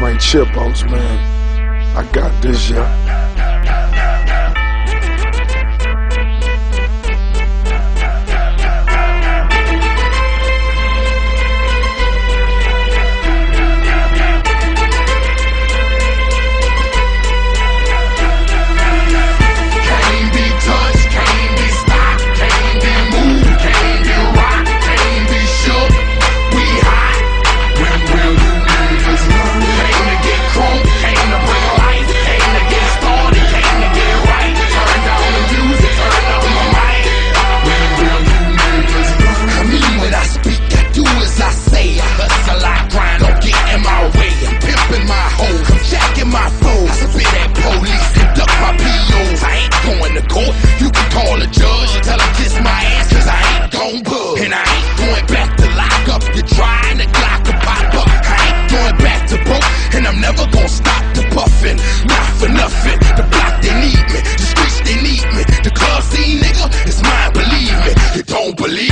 Right chip outs, man. I got this, yeah. I'm stop the puffin'. Not for nothing. The block, they need me. The streets, they need me. The club scene, nigga, it's mine, believe me. You don't believe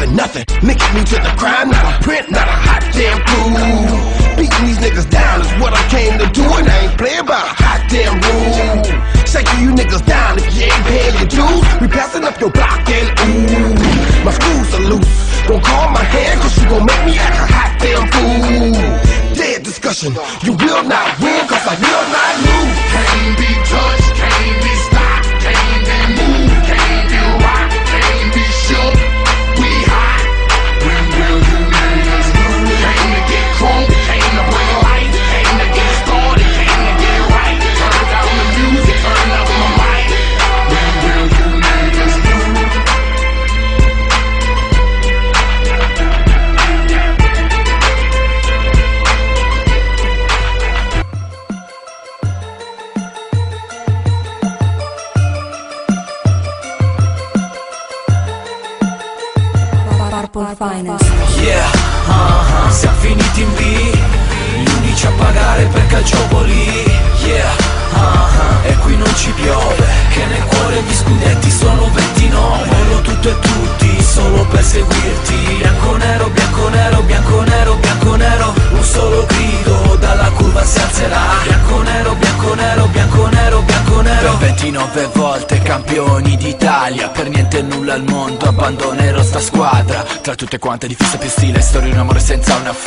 Ain't nothing. Linking me to the crime, not a print, not a hot damn clue. Beating these niggas down is what I came to do, and I ain't playing by a hot damn rule. Shaking you niggas down if you ain't paying your dues. We passing up your block and ooh, my screws are loose. Don't call my hand, cause you gon' make me act a hot damn fool. Dead discussion, you will not win, cause I will Purple Finance. Yeah, uh-huh, siamo finiti in B. Gli unici a pagare per calciopoli. Yeah, uh-huh, e qui non ci piove Che nel cuore gli scudetti sono 29 Voglio tutto e tutti solo per seguirti. Bianco nero, bianco nero, bianco nero, bianco nero campioni d'Italia. Per niente e nulla al mondo abbandonerò sta squadra. Tra tutte quante di fissa più stile Storia di un amore senza una fine